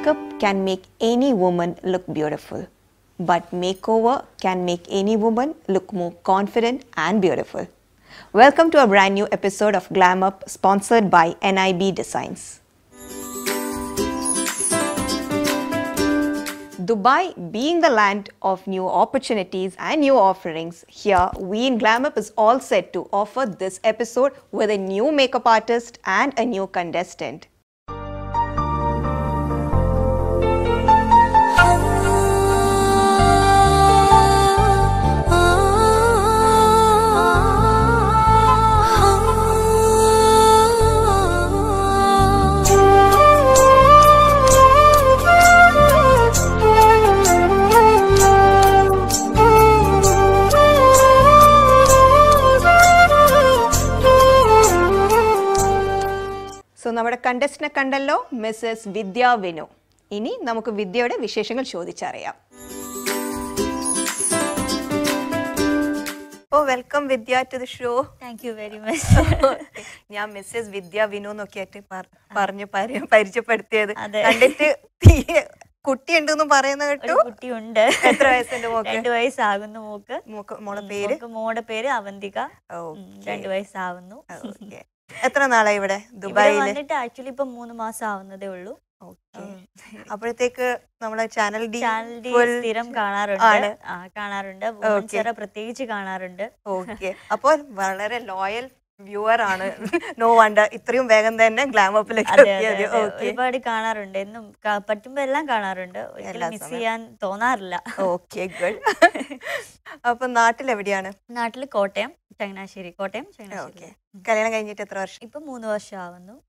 Makeup can make any woman look beautiful, but makeover can make any woman look more confident and beautiful. Welcome to a brand new episode of Glam Up sponsored by NIB Designs. Dubai being the land of new opportunities and new offerings, here we in Glam Up is all set to offer this episode with a new makeup artist and a new contestant. കണ്ടസ്റ്റിനെ കണ്ടല്ലോ Mrs Vidya Vinu. ഇനി നമുക്ക് വിദ്യയുടെ വിശേഷങ്ങൾ ചോദിച്ചറിയാം. ഓ welcome Vidya to the show thank you very much ഞാൻ Mrs Vidya Vinu എന്നൊക്കെ ആയിട്ട് പറഞ്ഞു പരിചയപ്പെടുത്തിയത്. കണ്ടിട്ട് കുട്ടി ഉണ്ടെന്ന് പറയുന്ന കേട്ടു? കുട്ടിയുണ്ട്. എത്ര വയസ്സുണ്ട് മോക്ക്? രണ്ട് വയസ്സാകുന്നു മോക്ക്. മോക്ക് മോളെ പേര്? മോളുടെ പേര് അവന്തിക. രണ്ട് വയസ്സാവുന്നു. ഓക്കേ. എത്ര നാളായി ഇവിടെ? ദുബായിൽ വന്നിട്ട് ആക്ച്വലി ഇപ്പൊ മൂന്ന് മാസം ആവുന്നതേ ഉള്ളൂ. അപ്പോഴത്തേക്ക് നമ്മളെ ചാനൽ ഡി ചാനൽ ഡി സ്ഥിരം. കാണാറുണ്ട്. ആ കാണാറുണ്ട്. പ്രത്യേകിച്ച് കാണാറുണ്ട്. ഓക്കെ. അപ്പോൾ വളരെ ലോയൽ വ്യൂവർ ആണ്. നോ വണ്ടർ ഇത്രയും വേഗം തന്നെ ഗ്ലാം അപ്പിലേക്ക് അതെ അതെ എത്തിയത്. അതെ. ഓക്കെ. ഒരുപാട് കാണാറുണ്ട്. എന്നും പറ്റുമ്പോ എല്ലാം കാണാറുണ്ട്. മിസ് ചെയ്യാൻ തോന്നാറില്ല. ഓക്കെ ഗുഡ് അപ്പൊ നാട്ടിൽ എവിടെയാണ് നാട്ടിൽ കോട്ടയം. ചങ്ങനാശ്ശേരി കോട്ടയം ചങ്ങനാശ്ശേരി കല്യാണം കഴിഞ്ഞിട്ട് എത്ര വർഷം? ഇപ്പൊ മൂന്ന് വർഷം ആവുന്നു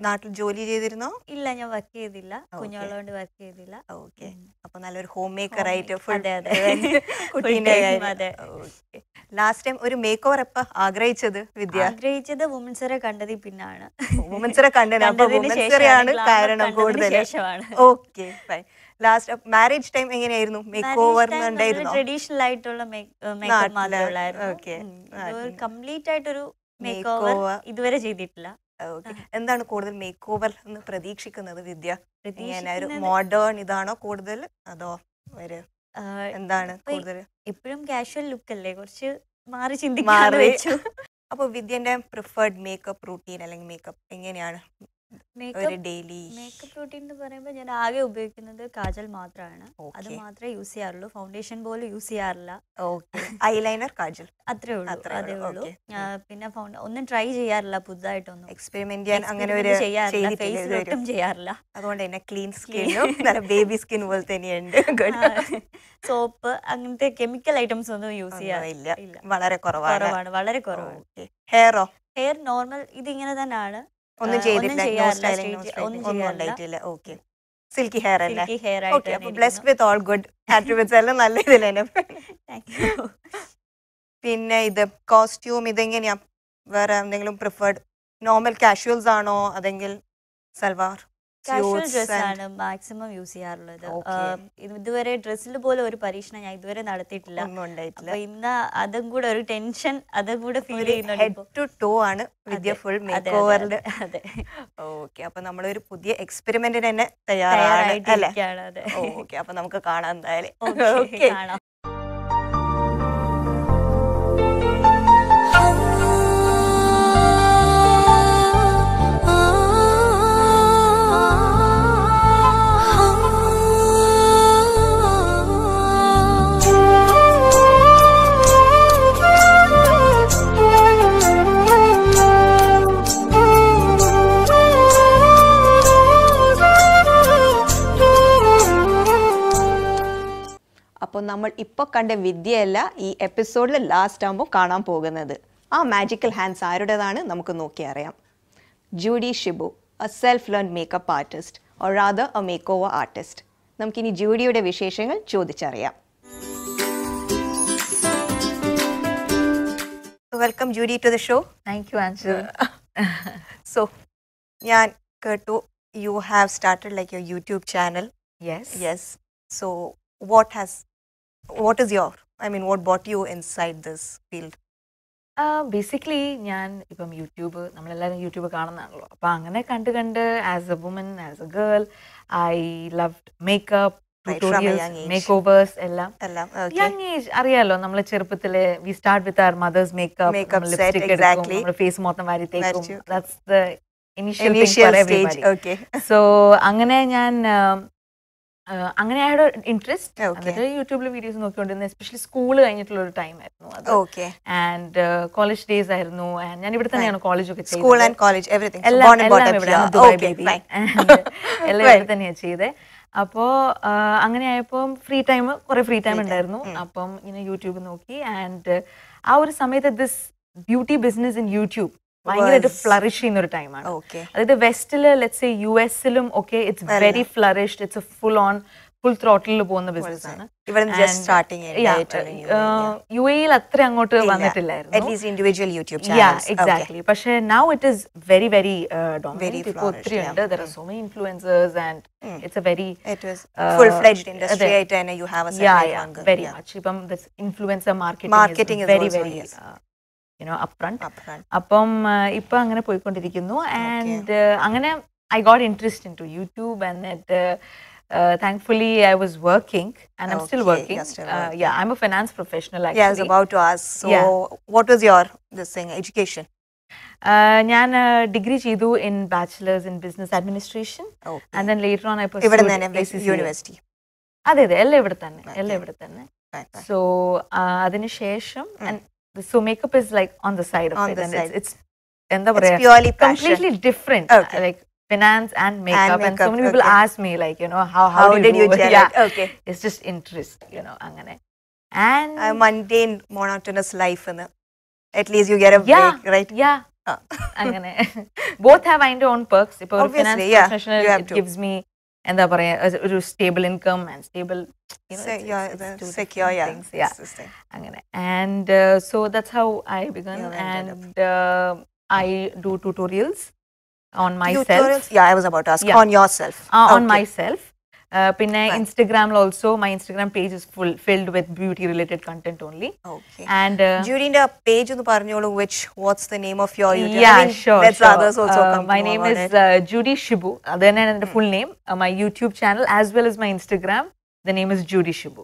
നാട്ടിൽ ജോലി ചെയ്തിരുന്നോ? ഇല്ല ഞാൻ വർക്ക് ചെയ്തില്ല. കുഞ്ഞോളോണ്ട് വർക്ക് ചെയ്തില്ല. ഓക്കെ. അപ്പൊ നല്ലൊരു ഹോം മേക്കർ. ആയിട്ട്. ലാസ്റ്റ് ടൈം ഒരു മേക്ക് ഓവർ എപ്പ ആഗ്രഹിച്ചത് വിദ്യ? ആഗ്രഹിച്ചത് വുമൻസറെ കണ്ടതിൽ പിന്നാണ്. വുമൻസറെ കണ്ടതിന്. ശേഷമാണ് കാരണം കൂടുതൽ. Okay fine. Last marriage time എങ്ങനെയായിരുന്നു? മേക്ക് ഓവർ ട്രഡീഷണൽ ആയിട്ടുള്ള കംപ്ലീറ്റ് ആയിട്ടൊരു മേക്ക്. ഓവർ ഇതുവരെ ചെയ്തിട്ടില്ല. എന്താണ് കൂടുതൽ മേക്ക് ഓവർ എന്ന് പ്രതീക്ഷിക്കുന്നത് വിദ്യ? ഒരു മോഡേൺ ഇതാണോ കൂടുതൽ അതോ ഒരു എന്താണ് കൂടുതൽ? എപ്പോഴും കാഷ്വൽ ലുക്ക് അല്ലേ? കുറച്ച് മാറി ചിന്തിക്കാൻ വെച്ചു അപ്പൊ വിദ്യന്റെ പ്രിഫേർഡ് മേക്കപ്പ് റൂട്ടീൻ അല്ലെങ്കിൽ മേക്കപ്പ് എങ്ങനെയാണ് ഒരു ഡെയിലി മേക്കപ്പ് റൂട്ടീൻ എന്ന് പറയുമ്പോൾ ഞാൻ ആകെ ഉപയോഗിക്കുന്നത് കാജൽ മാത്രമാണ് അത് മാത്രമേ യൂസ് ചെയ്യാറുള്ളൂ. ഫൗണ്ടേഷൻ പോലും യൂസ് ചെയ്യാറില്ല. ഐലൈനർ കാജൽ. അത്രേ ഉള്ളൂ. അതേ ഉള്ളൂ, പിന്നെ ഫൗണ്ട ഒന്നും ട്രൈ ചെയ്യാറില്ല പുതുതായിട്ടൊന്നും. എക്സ്പെരിമെന്റ് ചെയ്യാൻ അങ്ങനെ ഒരു ഫേസ്. ഒട്ടും ചെയ്യാറില്ല. അതുകൊണ്ട് തന്നെ ക്ലീൻ സ്കിന്നും ബേബി സ്കിൻ പോലെ തന്നെയുണ്ട്. സോപ്പ് അങ്ങനത്തെ കെമിക്കൽ ഐറ്റംസ് ഒന്നും യൂസ് ചെയ്യാറില്ല വളരെ കുറവാണ്. കുറവാണ്. വളരെ കുറവാണ്. ഹെയറോ ഹെയർ നോർമൽ ഇതിങ്ങനെ തന്നെയാണ് ഒന്നും ചെയ്തിട്ടില്ല. ഓക്കെ. സിൽക്കി ഹെയർ അല്ലേ? Blessed with all good attributes എല്ലാം നല്ല ഇതിൽ തന്നെ. പിന്നെ ഇത് കോസ്റ്റ്യൂം ഇതെങ്ങനെയാ? വേറെ എന്തെങ്കിലും പ്രിഫേർഡ് നോർമൽ കാഷ്വൽസ് ആണോ? അതെങ്കിൽ salwar. Casual suits dress and- ആണ് മാക്സിമം യൂസ് ചെയ്യാറുള്ളത്. ഇതുവരെ ഡ്രസ്സിൽ പോലെ ഒരു പരീക്ഷണം ഞാൻ ഇതുവരെ നടത്തിയിട്ടില്ല. അപ്പൊ ഇന്ന് അതും കൂടെ ഒരു ടെൻഷൻ അതും കൂടെ ഫീൽ ചെയ്യുന്നുണ്ട് ആണ് വിദ്യ ഫുൾ മേക്ക് ഓവറിൽ അതെ, ഓക്കെ അപ്പൊ നമ്മളൊരു പുതിയ എക്സ്പെരിമെന്റിന് തന്നെ തയ്യാറാണ് അല്ലെ? ഓക്കെ അപ്പൊ നമുക്ക് കാണാം എന്തായാലും. ഓക്കെ നമ്മൾ ഇപ്പോൾ കണ്ട വിദ്യയല്ല ഈ എപ്പിസോഡിൽ ലാസ്റ്റ് ആകുമ്പോൾ കാണാൻ പോകുന്നത്. ആ മാജിക്കൽ ഹാൻഡ്സ് ആരുടേതാണ് നമുക്ക് നോക്കി അറിയാം. Judy Shibu a self learn makeup artist or rather a makeover artist നമുക്കിനി ജൂഡിയുടെ വിശേഷങ്ങൾ ചോദിച്ചറിയാം. Welcome Judy to the show thank you answer so ഞാൻ കേട്ടു. You have started like your YouTube channel yes yes so what has, what is your I mean what bought you inside this field basically ഞാൻ ഇപ്പം YouTube നമ്മളെല്ലാവരും YouTube കാണുന്നതാണല്ലോ. അപ്പം അങ്ങനെ കണ്ട് കണ്ട് as a woman as a girl I love makeup. Makeovers എല്ലാം. Young age അറിയാലോ നമ്മളെ ചെറുപ്പത്തിൽ we start with our mothers makeup lipstick എടുക്കും. നമ്മുടെ ഫേസ് മൊത്തം വാരി തേക്കും. ദാറ്റ്സ് ദ ഇനിഷ്യൽ സോ അങ്ങനെ ഞാൻ um, അങ്ങനെ അയാളുടെ ഇൻട്രസ്റ്റ്. എന്നിട്ട് യൂട്യൂബിൽ വീഡിയോസ് നോക്കിക്കൊണ്ടിരുന്നത് എസ്പെഷ്യലി സ്കൂൾ കഴിഞ്ഞിട്ടുള്ള ഒരു ടൈം ആയിരുന്നു അത്. ഓക്കെ ആൻഡ് കോളേജ് ഡേയ്സ് ആയിരുന്നു. ഞാൻ ഇവിടെ തന്നെയാണ് കോളേജ് ഒക്കെ സ്കൂൾ ആൻഡ് കോളേജ് എല്ലാം എല്ലാം ഇവിടെ തന്നെയാണ് ചെയ്തത് അപ്പോ അങ്ങനെ ആയപ്പോൾ ഫ്രീ ടൈം കുറെ ഫ്രീ ടൈം ഉണ്ടായിരുന്നു. അപ്പം ഇങ്ങനെ യൂട്യൂബ് നോക്കി. ആൻഡ് ആ ഒരു സമയത്ത് this beauty business in YouTube ഭയങ്കര ഒരു ഫ്ലറിഷ് ചെയ്യുന്ന ഒരു ടൈമാണ് അതായത് വെസ്റ്റിൽ ലെറ്റ്സ് യു എസിലും ഒക്കെ it's very flourish it's full on full throttle പോകുന്ന ബിസിനസ് ആണ്. യു എയിൽ അത്ര അങ്ങോട്ട് വന്നിട്ടില്ലായിരുന്നു. ഇൻഡിവിജ്വൽ യൂട്യൂബ് എക്സാക്ട് പക്ഷെ now it is very very influencers and it's very full fledge industry ആയിട്ട് uh, upfront Upfront. അപ്പം uh, ഇപ്പൊ അങ്ങനെ പോയിക്കൊണ്ടിരിക്കുന്നു ആൻഡ് അങ്ങനെ I got interest into YouTube എന്നിട്ട് thankfully I was working and I'm still working. still Uh, yeah, I'm a finance professional actually. Yeah, I was about to ask. So, Yeah. what was your this thing education? Uh, ഞാൻ degree ചെയ്തു in bachelors in business administration Okay. And then later on I university അതെ അതെ എല്ലാം ഇവിടെ തന്നെ എല്ലാം Okay. ഇവിടെ തന്നെ സോ അതിനുശേഷം So makeup is like on the side On the side. It's എന്താ പറയാ purely passion completely different Okay. Like finance and makeup and so makeup, many people okay. Ask me like you know how how did you gel yeah okay it's just interest you know അങ്ങനെ and മൺഡേൻ monotonous life എന്ന് at least you get a Yeah. Break right yeah Ah. അങ്ങനെ both have അതിന്റെ on perks ഇപ്പോൾ ഒരു Obviously, finance yeah, professional you have it to. Gives me എന്താ പറയാ as ഒരു stable income and stable secure yeah yeah it's this thing. അങ്ങനെ and so that's how I began You ended up. And I do tutorials on my Tutorials? Self yeah I was about to ask Yeah. on yourself on Okay. My self പിന്നെ Fine. ഇൻസ്റ്റഗ്രാമിൽ also my Instagram page is full filled with beauty related content only okay and ജൂഡിന്റെ page ഒന്ന് പറഞ്ഞോളൂ which what's the name of your YouTube Yeah, I mean, sure. let's sure. others also Uh, come my to know name about is it. uh, Judy Shibu. അത് തന്നെയാണ് എന്റെ full name my YouTube channel as well as my Instagram. The name is Judy Shibu.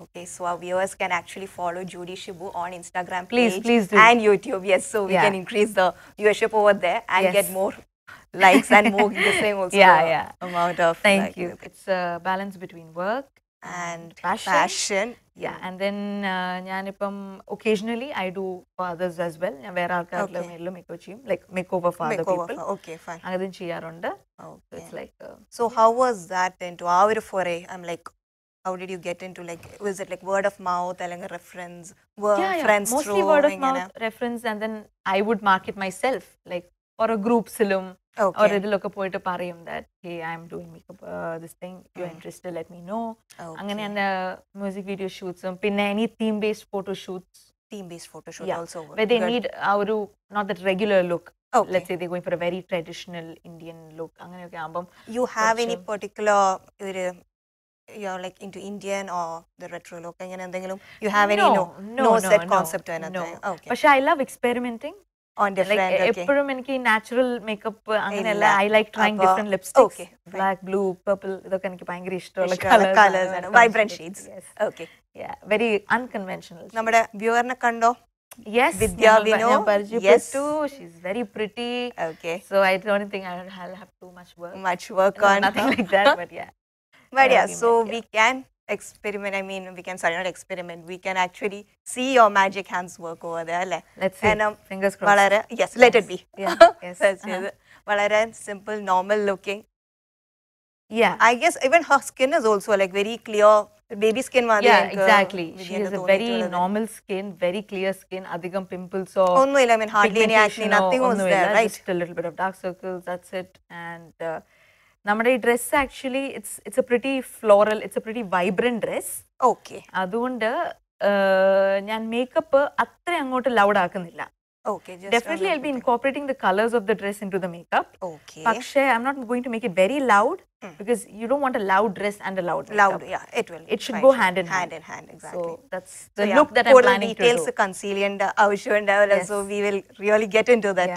Okay, so our viewers can actually follow Judy Shibu on Instagram please, page please do. and YouTube. Yes, so we yeah. can increase the viewership over there and yes. get more likes and more the same also yeah, yeah. amount of thank like, you. It's a balance between work and fashion. Fashion, Yeah, and then uh, occasionally I do for others as well. Where okay. like makeover for makeover other people. For, okay, fine. Okay. So it's like. Uh, so how was that then to our foray? I'm like how did you get into like, was it like word of mouth, അല്ലെങ്കിൽ reference, were friends mostly through? Word of ഇങ്ങനെ? Mouth reference and then I would market myself like ഓരോ ഗ്രൂപ്പ്സിലും Okay. or ഇതിലൊക്കെ പോയിട്ട് പറയും that hey I am doing makeup this thing you interested let me know Okay. അങ്ങനെ എൻ്റെ music video ഷൂട്ട്സും പിന്നെ any theme based photo shoots Team-based photo shoot Yeah. also. where they Good. need ആ ഒരു not that regular look Okay. Let's say they going for a very traditional Indian look അങ്ങനെയൊക്കെ ആകുമ്പം you have any കുറച്ച് particular ഒരു you're like into Indian or the retro look അങ്ങനെ എന്തെങ്കിലും you have any no no, set concept or anything okay പക്ഷെ I love experimenting on different like okay എപ്പോഴും എനിക്ക് natural makeup അങ്ങനെയല്ല ഇല്ല. I like trying അപ്പൊ- different lipsticks okay, fine. Black blue purple ഇതൊക്കെ എനിക്ക് ഭയങ്കര ഇഷ്ടമുള്ള ഇഷ്ടമുള്ള colours ആണ് vibrant shades okay very unconventional നമ്മുടെ വ്യൂവറിനെ കണ്ടോ യെസ് വിദ്യാ വിനോ? ഞാൻ പരിചയപ്പെട്ടു she's very pretty okay so I don't think I have have to much work much work on nothing like that but yeah But yeah, so yeah. we can experiment. I mean, we can sorry, not experiment. We can actually see your magic hands work over there. Let's see. And, um, Fingers crossed. Valare, yes, yes, let it be. Yeah. yes. uh-huh. Valare, simple, normal looking. Yeah. I guess even her skin is also like very clear. Baby skin. Yeah, exactly. She has a very normal skin, very clear skin. Adigam pimples or. Oh no, I mean hardly any acne. Nothing was there, right? Just a little bit of dark circles. That's it. And. Uh, നമ്മുടെ ഈ dress actually it's it's a pretty floral it's a pretty vibrant dress okay അതുകൊണ്ട് uh, ഞാൻ makeup അത്ര അങ്ങോട്ട് loud ആക്കുന്നില്ല Okay, just Definitely, I'll be incorporating the colors of the dress into the makeup. Okay. പക്ഷേ I'm not going to make it very loud because you don't want a loud dress and a loud Loud, makeup. yeah, it will. It should fine. go hand in hand hand. in hand, exactly. So that's So, the yeah, look that I'm കൂടുതൽ planning to details do. conceal ചെയ്യേണ്ട ആവശ്യം ഉണ്ടാവില്ല Yes. so we will really get into that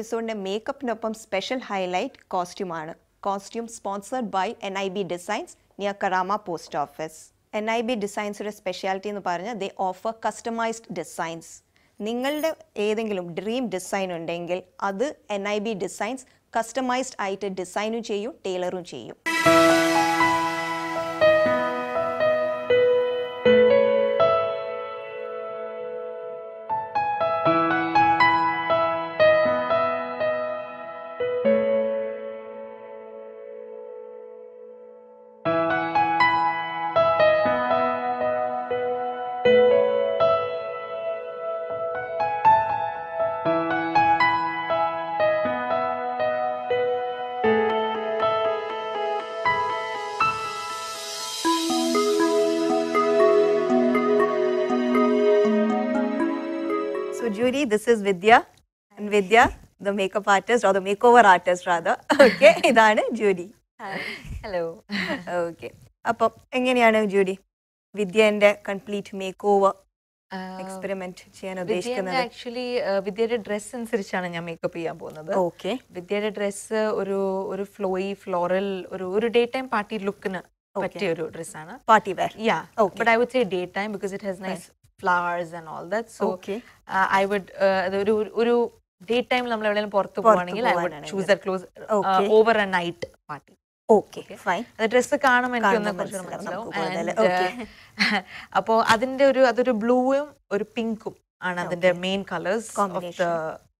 എപ്പിസോഡിന്റെ മേക്കപ്പിനൊപ്പം special highlight കോസ്റ്റ്യൂമാണ് costume sponsored by N I B designs near Karama post office N I B ഡിസൈൻസിന്റെ speciality എന്ന് പറഞ്ഞാൽ ദേ offer customised designs നിങ്ങളുടെ ഏതെങ്കിലും dream design ഉണ്ടെങ്കിൽ അത് N I B designs customised ആയിട്ട് ഡിസൈനും ചെയ്യും ടൈലറും ചെയ്യും. This is Vidya. And Vidya, the makeup artist or the makeover artist rather. Okay, ഇതാണ് ജൂഡി. ഹലോ ഓക്കെ അപ്പം എങ്ങനെയാണ് ജൂഡി? വിദ്യന്റെ കംപ്ലീറ്റ് മേക്ക് ഓവർ എക്സ്പെരിമെന്റ് ചെയ്യാൻ ഉദ്ദേശിക്കുന്നത്? ആക്ച്വലി വിദ്യയുടെ ഡ്രസ് അനുസരിച്ചാണ് ഞാൻ മേക്കപ്പ് ചെയ്യാൻ പോകുന്നത്. ഓക്കെ വിദ്യയുടെ ഡ്രസ്സ് ഒരു ഒരു ഫ്ലോയി ഫ്ലോറൽ ഒരു ഒരു ഡേ ടൈം പാർട്ടി ലുക്കിന് പറ്റിയ ഒരു ഡ്രസ്സാണ് party wear yeah but I would say day time because it has nice flowers and all that so I would I would ഒരു ഒരു ഡേ ടൈം നമ്മൾ എവിടെയെങ്കിലും പുറത്ത് പോവാണെങ്കിൽ I would choose clothes Okay. Over a night party dress കാണുമ്പോൾ എനിക്കൊന്ന് മനസ്സിലാവും. അപ്പോ അതിന്റെ ഒരു അതൊരു ബ്ലൂവും ഒരു പിങ്കും ആണ് അതിന്റെ മെയിൻ കളേഴ്സ്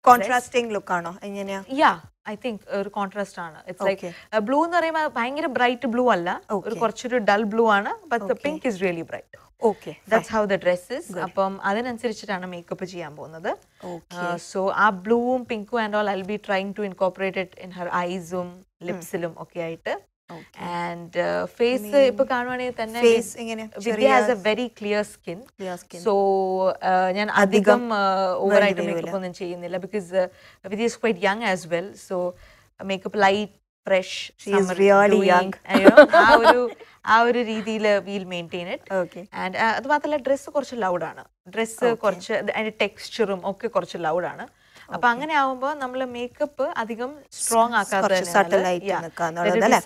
കോൺട്രാസ്റ്റിംഗ് ലുക്ക് ആണോ? എങ്ങനെയാ? ഐ തിങ്ക് ഒരു കോൺട്രാസ്റ്റ് ആണ്. ഇറ്റ്സ് ലൈക്ക് ബ്ലൂ എന്ന് പറയുമ്പോൾ ഭയങ്കര ബ്രൈറ്റ് ബ്ലൂ അല്ല. ഒരു കുറച്ചൊരു ഡൾ ബ്ലൂ ആണ് but pink is really bright okay that's how the dresses അപ്പം അതിനനുസരിച്ചിട്ടാണ് മേക്കപ്പ് ചെയ്യാൻ പോകുന്നത്. സോ ആ ബ്ലൂവും പിങ്കും and all I be trying to incorporate it in her ഐസും ലിപ്സിലും ഒക്കെ ആയിട്ട്. ആൻഡ് ഫേസ് ഇപ്പൊ കാണുവാണെങ്കിൽ തന്നെ has a very clear skin. So ഞാൻ അധികം ഓവറായിട്ട് മേക്കപ്പ് ഒന്നും ചെയ്യുന്നില്ല because Vidya is quite young as well so makeup light fresh She is really young. ആ ഒരു ആ ഒരു രീതിയിൽ വീൽ മെയിന്റെയിൻ ഇറ്റ് ആൻഡ് അത് മാത്രമല്ല ഡ്രസ്സ് കുറച്ച് ലൗഡാണ് ഡ്രസ്സ് കുറച്ച് അതിന്റെ ടെക്സ്ചറും ഒക്കെ കുറച്ച് ലൗഡാണ് അപ്പൊ അങ്ങനെ ആവുമ്പോൾ നമ്മൾ മേക്കപ്പ് അധികം സ്ട്രോങ് അല്ലേ?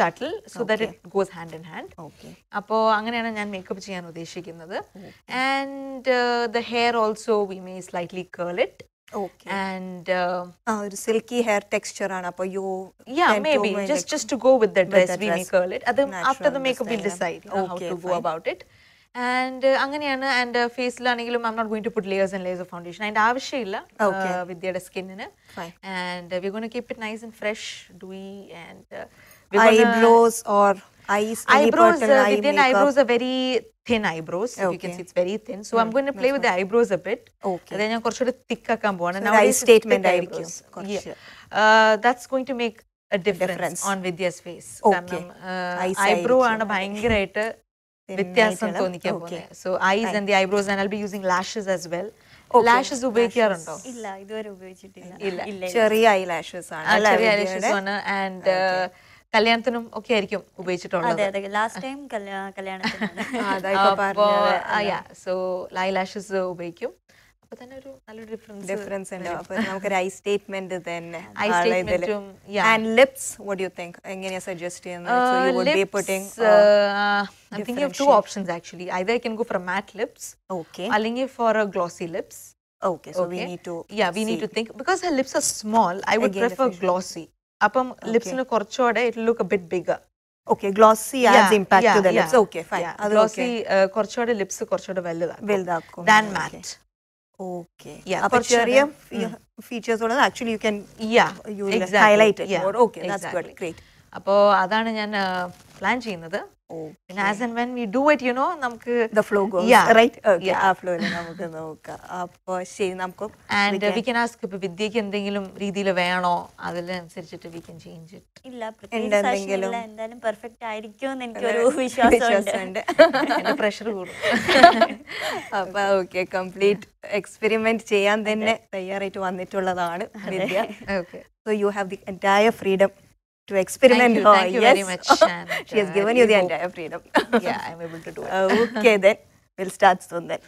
Subtle so that it goes hand in hand okay അപ്പോൾ അങ്ങനെയാണ് ഞാൻ മേക്കപ്പ് ചെയ്യാൻ ഉദ്ദേശിക്കുന്നത്. And the hair also we may slightly curl it okay and ഒരു സിൽക്കി ഹെയർ ടെക്സ്ചർ ആണ്. അപ്പൊ you just just to go with the dress the we may dress. curl it. Other, after the Natural makeup we'll style. decide you know, Okay, and അങ്ങനെയാണ് and ഫേസിലാണെങ്കിലും I'm not going to put layers and layers of foundation അതിന്റെ ആവശ്യമില്ല Okay. uh, വിദ്യയുടെ സ്കിന്നിന്. And we gonna keep it nice and fresh dewy and eyebrows or eyes eyebrows uh, eye eyebrows are very thin eyebrows you can see it's very thin so i'm going to play with the eyebrows a bit Okay. അത് ഞാൻ കുറച്ചുകൂടി thick ആക്കാൻ പോവാണ് now eye statement ആയിരിക്കും Yeah. Uh, that's going to make a difference, Difference. on Vidya's face Okay. Eyes eyebrow. ആണ് ഭയങ്കരമായിട്ട് വ്യത്യാസം തോന്നിക്കാൻ. പോകുന്നത്. So eyes and the eyebrows and I be using lashes as well lashes ഉപയോഗിക്കാറുണ്ടോ? ഇല്ല ഇതുവരെ ഉപയോഗിച്ചിട്ടില്ല. ഇല്ല. ചെറിയ ഐ ലാഷസ് ആണ് ചെറിയ ഐ ലാഷസ് ആണ്. ആൻഡ് കല്യാണത്തിനും ഒക്കെ ആയിരിക്കും ഉപയോഗിച്ചിട്ടുള്ളത്. സോ ലൈ ലാഷസ് ഉപയോഗിക്കും. അപ്പൊ തന്നെ ഒരു നല്ലൊരു ഡിഫറൻസ് ഡിഫറൻസ് ഉണ്ട് അപ്പൊ നമുക്കൊരു ഐ സ്റ്റേറ്റ്മെന്റ് തന്നെ Eye statement ഉം, yeah. And lips what do you think എങ്ങനെയാ സജസ്റ്റ് ചെയ്യുന്നത് so you would be putting uh, I'm thinking of two options actually. Either I can go for matte lips, okay അല്ലെങ്കിൽ for a glossy lips. okay so we Okay. need to Yeah, we need to think because her lips are small. I would Again, the prefer facial. glossy. അപ്പം ലിപ്സിന് കുറച്ചുകൂടെ it look a bit bigger okay glossy adds impact to the lips okay fine അത് glossy കുറച്ചുകൂടെ lips കുറച്ചുകൂടെ വലുതാണ് വലുതാക്കും than Okay. Matte okay Yeah, അപ്പൊ കുറച്ച് ചെറിയ features actually you can Yeah, you exactly. highlight it Yeah, more. Okay, that's good. exactly. Great. അപ്പോൾ അതാണ് ഞാൻ പ്ലാൻ ചെയ്യുന്നത് പിന്നെ as and when we do it you know നമുക്ക് the flow goes Yeah. Right okay Yeah. ആ ഫ്ലോയിൽ നമുക്ക് നോക്കാം. അപ്പോൾ ശരി നമുക്ക് ആൻഡ് വി കൻ ആസ്ക് ഇപ്പൊ വിദ്യക്ക് എന്തെങ്കിലും രീതിയിൽ വേണോ? അതിനനുസരിച്ചിട്ട് വി കൻ ചേഞ്ച് ഇറ്റ് ഇല്ല പ്രത്യേകിച്ച് എന്തെങ്കിലും? സാക്ഷിയില്ല. എന്തായാലും പെർഫെക്റ്റ് ആയിരിക്കും എന്ന് എനിക്കൊരു വിശ്വാസമുണ്ട്. എന്റെ പ്രഷർ കൂടും. അപ്പൊ ഓക്കെ കംപ്ലീറ്റ് എക്സ്പെരിമെന്റ് ചെയ്യാൻ തന്നെ തയ്യാറായിട്ട് വന്നിട്ടുള്ളതാണ് Vidya. Okay so you have the entire freedom to experiment thank you, her. Thank you yes. very much, she has given you the entire freedom. yeah, I'm able to do it. okay, then. We'll start soon then.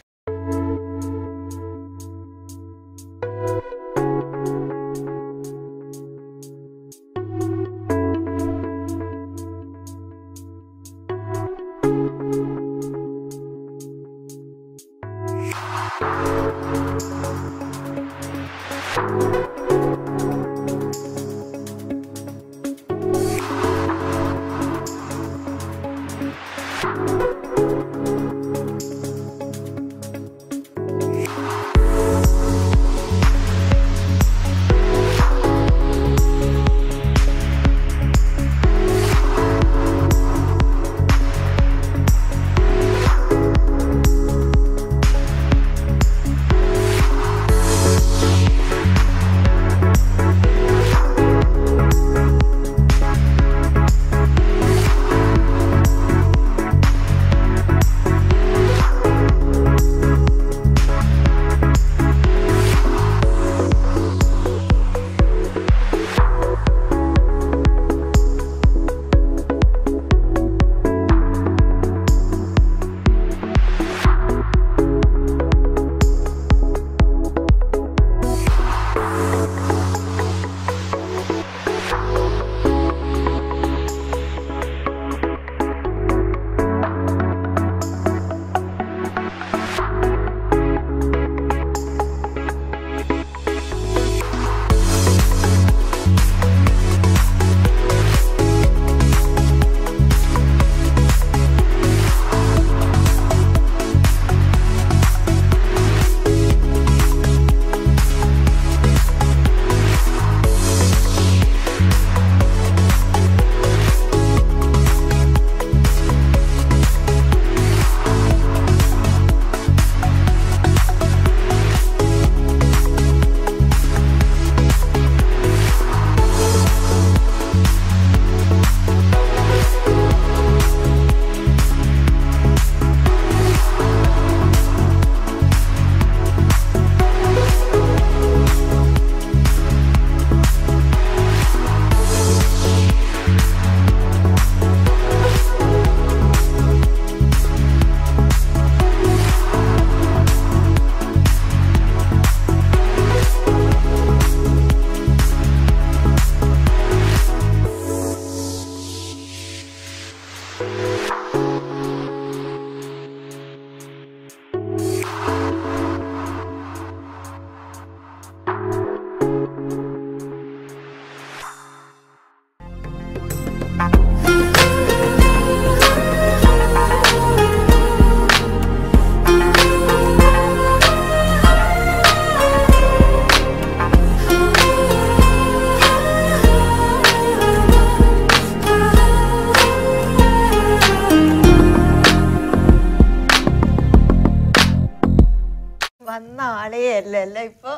അല്ല ഇപ്പൊ.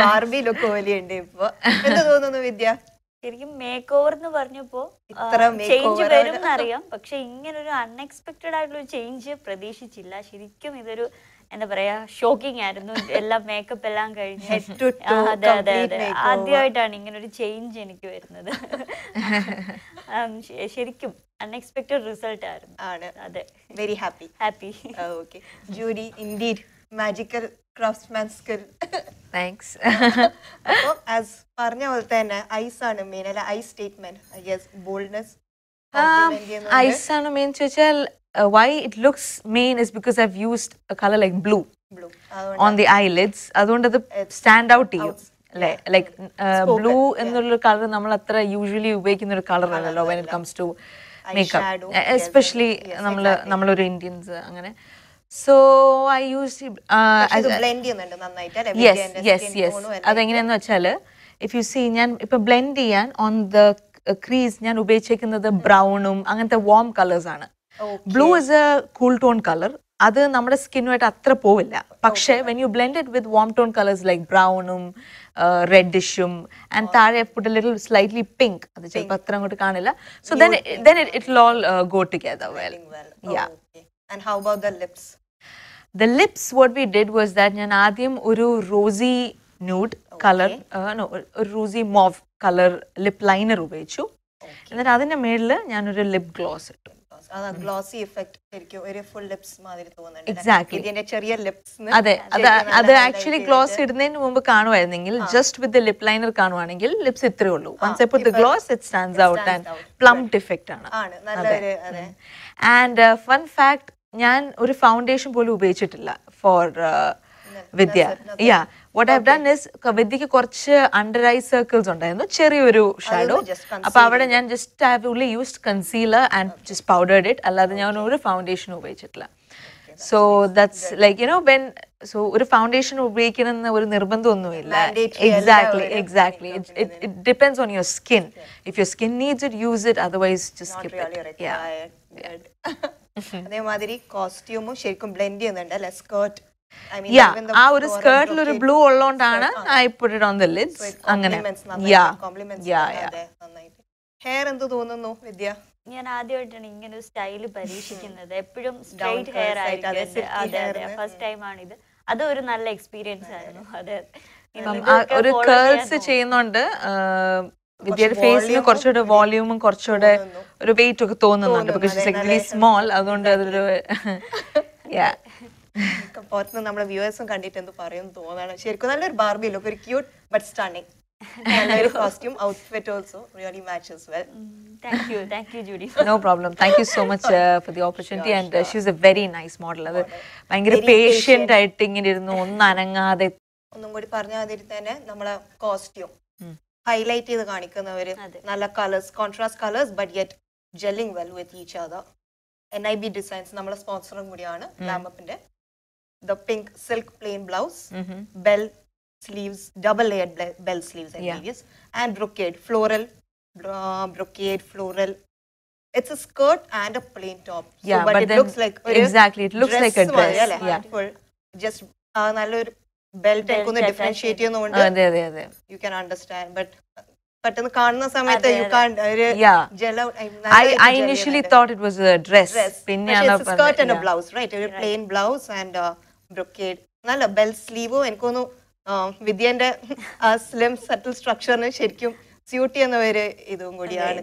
Barbie look പോലെയുണ്ട് ഇപ്പൊ. എന്ത് തോന്നുന്നു വിദ്യ? ശരിക്കും make over എന്ന് പറഞ്ഞപ്പോ change. വരും എന്നറിയാം പക്ഷെ ഇങ്ങനെ ഒരു അൺഎക്സ്പെക്ടഡ് ആയിട്ടുള്ള ചേഞ്ച് പ്രതീക്ഷിച്ചില്ല. ശരിക്കും ഇതൊരു എന്താ പറയാ ഷോക്കിംഗ് ആയിരുന്നു. എല്ലാം മേക്കപ്പ് എല്ലാം കഴിഞ്ഞ്. അതെ അതെ അതെ. ആദ്യമായിട്ടാണ് ഇങ്ങനെ ഒരു ചേഞ്ച് എനിക്ക് വരുന്നത്. ശരിക്കും അൺഎക്സ്പെക്ടഡ് റിസൾട്ട് ആയിരുന്നു. ആണ്. അതെ. Very happy happy okay Judy indeed magical craftsman skill thanks അപ്പോൾ ആസ് പറഞ്ഞ പോലെ തന്നെ ഐസ് ആണ് മെയിൻ അല്ല eye statement I guess boldness eyes ആണ് മെയിൻ ചോദിച്ചാൽ why it looks main is because I used colour like blue on the eyelids അതുകൊണ്ട് അത് സ്റ്റാൻഡ് ഔട്ട് ചെയ്യും. അല്ലേ? Like Spoken, blue yeah. എന്നുള്ള കളർ നമ്മൾ അത്ര യൂഷ്വലി ഉപയോഗിക്കുന്ന ഒരു കളർ അല്ലല്ലോ when it comes to makeup especially yes, നമ്മൾ. നമ്മളൊരു ഇന്ത്യൻസ് അങ്ങനെ. So I use yes yes yes. അതെങ്ങനെയാന്ന് വെച്ചാൽ ഇഫ് യു സീ ഞാൻ ഇപ്പൊ ബ്ലെൻഡ് ചെയ്യാൻ ഓൺ ദ ക്രീസ് ഞാൻ ഉപയോഗിച്ചേക്കുന്നത് ബ്രൗണും അങ്ങനത്തെ വാം കളേഴ്സ് ആണ്. Blue is a cool tone colour അത് നമ്മുടെ സ്കിന്നുമായിട്ട് അത്ര പോവില്ല. പക്ഷേ when you blend it with warm tone colours like ബ്രൗണും റെഡിഷും ആൻഡ് താഴെ പുട്ട് ലിറ്റിൽ സ്ലൈറ്റ്ലി പിങ്ക് അത് ചിലപ്പോൾ അത്ര അങ്ങോട്ട് കാണില്ല. So then then it all go together well yeah Yeah. How And how about the lips? The lips what we did was that ഞാൻ ആദ്യം ഒരു റോസി ന്യൂഡ് കളർ ഒരു rosy mauve colour lip liner ഉപയോഗിച്ചു. എന്നിട്ട് അതിന്റെ മേളിൽ ഞാനൊരു lip gloss ഇട്ടു. അത് ഗ്ലോസി ഇഫക്റ്റ് ശരിക്കും ഒരു ഫുൾ ലിപ്സ് മാതിരി തോന്നുന്നുണ്ട് Exactly. ഇതിന്റെ ചെറിയ ലിപ്സ് അതെ അത് അത് ആക്ച്വലി ഗ്ലോസ് ഇടുന്നതിന് മുമ്പ് കാണുമായിരുന്നെങ്കിൽ ജസ്റ്റ് വിത്ത് ലിപ് ലൈനർ കാണുവാണെങ്കിൽ ലിപ്സ് ഇത്രേ ഉള്ളൂ. Once I put the gloss it stands out and plumped effect ആണ്. ആൻഡ് ഫൺ ഫാക്ട് ഞാൻ ഒരു ഫൗണ്ടേഷൻ പോലും ഉപയോഗിച്ചിട്ടില്ല for Vidya. Yeah what have done is വിദ്യക്ക് കുറച്ച് അണ്ടർ ഐ സർക്കിൾസ് ഉണ്ടായിരുന്നു. ചെറിയൊരു ഷാഡോ just അപ്പൊ അവിടെ ഞാൻ just have only used concealer and just powdered it അല്ലാതെ ഞാൻ ഒരു ഫൗണ്ടേഷൻ ഉപയോഗിച്ചിട്ടില്ല. So that's like you know when so ഒരു ഫൗണ്ടേഷൻ ഉപയോഗിക്കണമെന്ന് ഒരു നിർബന്ധമൊന്നുമില്ല. Exactly exactly it depends on your skin if your skin needs it use it otherwise. അതേമാതിരി കോസ്റ്റ്യൂമും ശരിക്കും ബ്ലെൻഡ് ചെയ്യുന്നുണ്ട് അല്ലെ? സ്കേർട്ട് യാ ആ ഒരു സ്കേർട്ടിൽ ഒരു blue ഉള്ളോണ്ടാണ് I put it on the lids അങ്ങനെ. ഹെയർ എന്ത് തോന്നുന്നു വിദ്യ? ഞാൻ ആദ്യമായിട്ടാണ് ഇങ്ങനെ ഒരു സ്റ്റൈൽ പരീക്ഷിക്കുന്നത്. എപ്പോഴും സ്ട്രൈറ്റ് ഹെയർ ആയിട്ട്, അതെ, അതെ. ഫസ്റ്റ് ടൈം ആണ് ഇത്. അത് ഒരു നല്ല എക്സ്പീരിയൻസ് ആയിരുന്നു. അതെ. ഒരു കേൾസ് ചെയ്യുന്നോണ്ട്. വിദ്യയുടെ ഫേസിന് കുറച്ചുകൂടെ വോള്യൂമും കുറച്ചുകൂടെ ഒരു വെയിറ്റ് ഒക്കെ തോന്നുന്നുണ്ട്. ബിക്കോസ് സ്മോൾ അതുകൊണ്ട് അതൊരു യാ പുറത്തുനിന്ന് നമ്മുടെ വ്യൂവേഴ്സും കണ്ടിട്ട് എന്ത് പറയും തോന്നാണ് ശരിക്കും നല്ലൊരു ബാർബി ലുക്ക് ഒരു ക്യൂട്ട് ബട്ട് സ്റ്റണ്ണിങ് നല്ലൊരു costume outfit also really matches well thank you thank you Judy no problem thank you so much for the opportunity and she's a very nice model അത് ഭയങ്കര patient ആയിട്ട് ഇങ്ങനെ ഇരുന്നു ഒന്നും അനങ്ങാതെ. ഒന്നും കൂടി പറഞ്ഞ തന്നെ നമ്മളെ കോസ്റ്റ്യൂം ഹൈലൈറ്റ് ചെയ്ത് കാണിക്കുന്നവര് നല്ല colours contrast colours but yet gelling well with each other N I B designs നമ്മളെ സ്പോൺസറും കൂടിയാണ് ലാമ്പപ്പിന്റെ the pink silk plain blouse bell sleeves double layer bell sleeves and brocade floral brocade floral. It's a skirt and a plain top. So, Yeah, but, but it then- looks like exactly, it looks like a dress yeah, just നല്ലൊരു belt ഒക്കെ ഒന്ന് differentiate ചെയ്യുന്നതുകൊണ്ട് അതെ അതെ അതെ. You can understand but പെട്ടെന്ന് കാണുന്ന സമയത്ത് യു കാൺ ഒരു Yeah. ജല I, I initially thought it was a dress. പിന്നെയാണ് skirt skirt and yeah. Blouse right ഒരു പ്ലെയിൻ ബ്ലൗസ് ആൻഡ് ബ്രൊക്കേഡ് നല്ല ബെൽ സ്ലീവോ എനിക്കൊന്നു വിദ്യന്റെ സ്ലിം സെറ്റിൽ സ്ട്രക്ചറിന് ശരിക്കും സ്യൂട്ട് ചെയ്യുന്ന പേര് ഇതും കൂടിയാണ്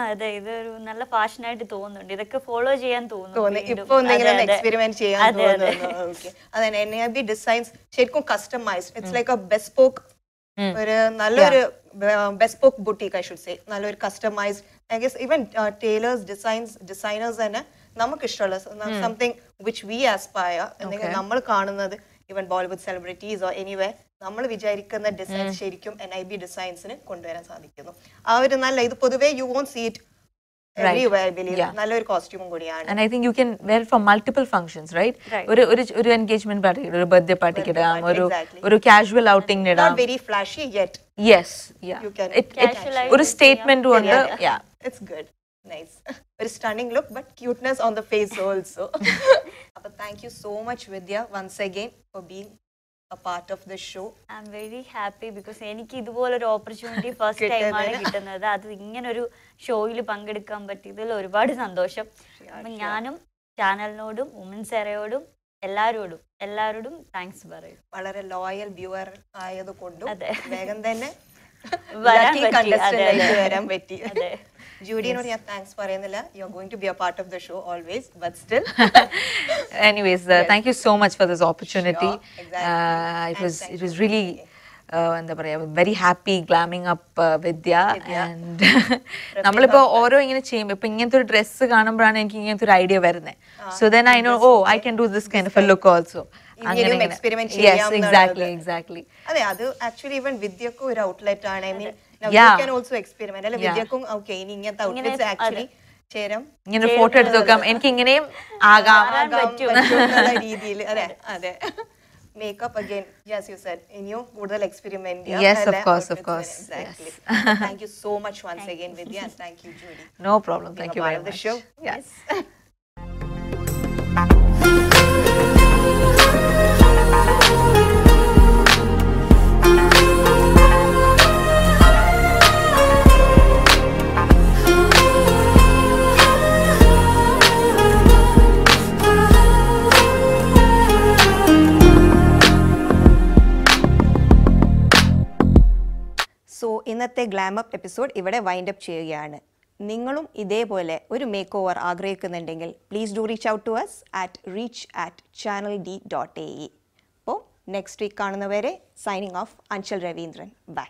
അതെ ഇതൊരു നല്ല ഫാഷനായിട്ട് തോന്നുന്നുണ്ട്. ഇതൊക്കെ ഫോളോ ചെയ്യാൻ തോന്നുന്നു. ഇപ്പൊ എന്തെങ്കിലും. എക്സ്പെരിമെന്റ് ചെയ്യാൻ. തോന്നുന്നു. അതെ എൻ ഐ ബി ഡിസൈൻസ് ശരിക്കും customised it's like a bespoke ഒരു നല്ലൊരു bespoke boutique I should say നല്ലൊരു customised I guess even tailors designs designers തന്നെ നമുക്ക് ഇഷ്ടമുള്ള സംതിങ് വിച്ച് വി ആസ്പയർ എന്തെങ്കിലും നമ്മൾ കാണുന്നത് even Bollywood celebrities oh anyway നമ്മൾ വിചാരിക്കുന്ന ഡിസൈൻസ് ശരിക്കും എൻ ഐ ബി ഡിസൈൻസിന് കൊണ്ടുവരാൻ സാധിക്കുന്നു. ആ ഒരു നല്ല ഇത് പൊതുവേ യു വോൺ സീ ഇറ്റ്. നല്ലൊരു കോസ്റ്റ്യൂമും കൂടിയാണ്. ഒരു ഒരു ഒരു എൻഗേജ്മെന്റ് പാർട്ടി ഒരു ബർത്ത്ഡേ പാർട്ടിക്ക് ഇടാം ഒരു. ഒരു കാഷ്വൽ ഔട്ടിംഗ് ഇടാം. യെസ് Casual ആയിട്ട് ഒരു സ്റ്റേറ്റ്മെന്റും ഉണ്ട് nice. ഒരു stunning look but cuteness on the face also അപ്പൊ thank you so much Vidya once again for being a part of the show. I am very happy because എനിക്ക് ഇതുപോലൊരു opportunity first ടൈമാണ് കിട്ടുന്നത്. അത് ഇങ്ങനെ ഒരു ഷോയിൽ പങ്കെടുക്കാൻ പറ്റിയതിൽ ഒരുപാട് സന്തോഷം. ഞാനും ചാനലിനോടും വുമൻസ് എറയോടും എല്ലാവരോടും എല്ലാരോടും താങ്ക്സ് പറയും. വളരെ ലോയൽ വ്യൂവർ ആയത് കൊണ്ടും. വേഗം തന്നെ വരാൻ പറ്റി. ജൂഡിയോട് ഞാൻ താങ്ക്സ് പറയുന്നില്ല. You are going to be a part of the show always but still anyways thank you so much for this opportunity it was it was it was it was really uh, എന്താ പറയാ very happy glamming up Vidya. And നമ്മളിപ്പോ ഓരോ ഇങ്ങനെ ചെയ്യുമ്പോൾ ഇപ്പൊ ഇങ്ങനത്തെ ഒരു dress കാണുമ്പോഴാണ് എനിക്ക് ഇങ്ങനത്തെ ഒരു ഐഡിയ വരുന്നത് so then I know oh I can do this kind of a look also experiment അതെ അത് ആക്ച്വലി ഇവൻ വിദ്യക്കും ഒരു ഔട്ട്ലെറ്റ് ആണ്. ഐ മീൻ ഇങ്ങനെ ഫോട്ടോ എടുത്ത് നോക്കാം എനിക്ക് ഇങ്ങനെയും ആകാം. രീതിയിൽ അതെ അതെ. Makeup again yes you said ഇനിയും കൂടുതൽ experiment Yes, of course, of course. Exactly thank you so much once again Vidya and thank you Judy no problem thank you part very of the much show. Yes ഇന്നത്തെ glam up episode ഇവിടെ wind up ചെയ്യുകയാണ്. നിങ്ങളും ഇതേപോലെ ഒരു make over ആഗ്രഹിക്കുന്നുണ്ടെങ്കിൽ please do reach out to us at reach at channel D dot A E അപ്പോൾ next week കാണുന്നവരെ signing off Anchal Raveendran. Bye